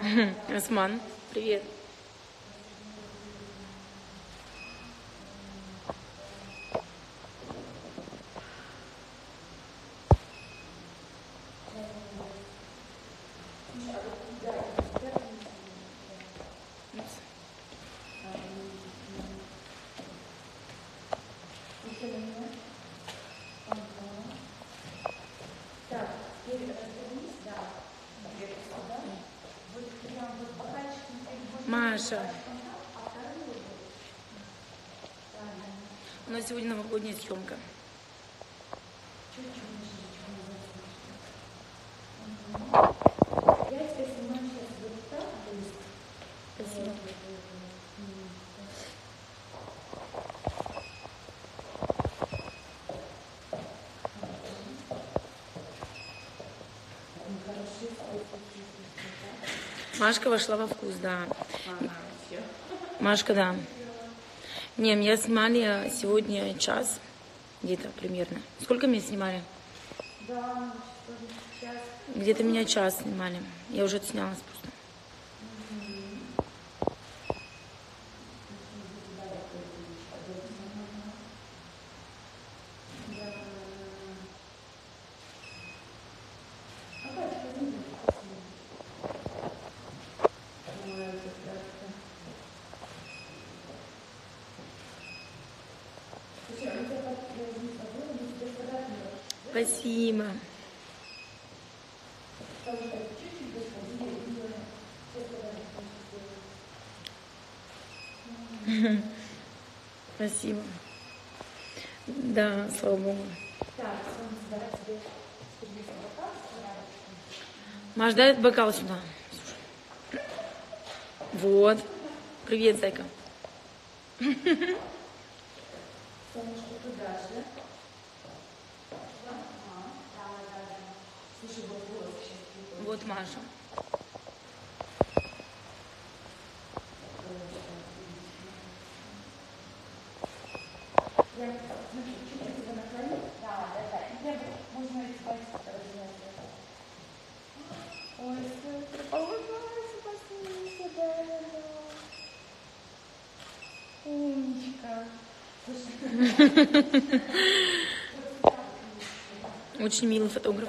Осман, привет. Маша. У нас сегодня новогодняя съемка. Спасибо. Машка вошла во вкус, да. Машка, да. Не, меня снимали сегодня час, где-то примерно. Сколько меня снимали? Где-то меня час снимали. Я уже отснялась просто. Спасибо. Спасибо. Да, слава богу. Маш, дай бокал сюда. Вот. Привет, зайка. Солнышко туда же. Слушай, вот голос сейчас. Вот Маша. Я, смотри, чуть-чуть его наклони. Да, да, да. И прям можно эти пальцы размять. Ой, супер. Ой, спасибо, да, да. Умничка. Очень милый фотограф.